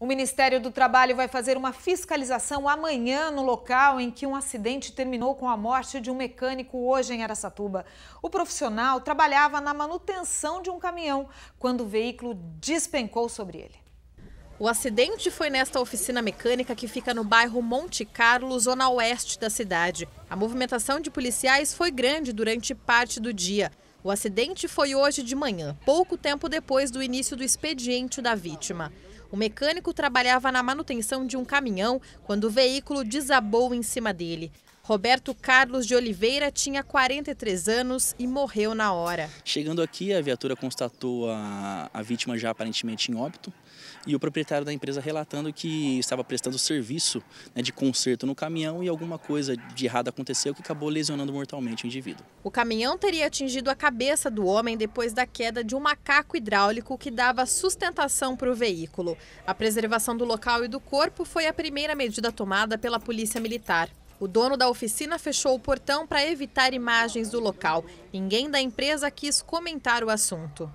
O Ministério do Trabalho vai fazer uma fiscalização amanhã no local em que um acidente terminou com a morte de um mecânico hoje em Aracatuba. O profissional trabalhava na manutenção de um caminhão quando o veículo despencou sobre ele. O acidente foi nesta oficina mecânica que fica no bairro Monte Carlo, zona oeste da cidade. A movimentação de policiais foi grande durante parte do dia. O acidente foi hoje de manhã, pouco tempo depois do início do expediente da vítima. O mecânico trabalhava na manutenção de um caminhão quando o veículo desabou em cima dele. Roberto Carlos de Oliveira tinha 43 anos e morreu na hora. Chegando aqui, a viatura constatou a, a vítima já aparentemente em óbito e o proprietário da empresa relatando que estava prestando serviço né, de conserto no caminhão e alguma coisa de errado aconteceu que acabou lesionando mortalmente o indivíduo. O caminhão teria atingido a cabeça do homem depois da queda de um macaco hidráulico que dava sustentação para o veículo. A preservação do local e do corpo foi a primeira medida tomada pela Polícia Militar. O dono da oficina fechou o portão para evitar imagens do local. Ninguém da empresa quis comentar o assunto.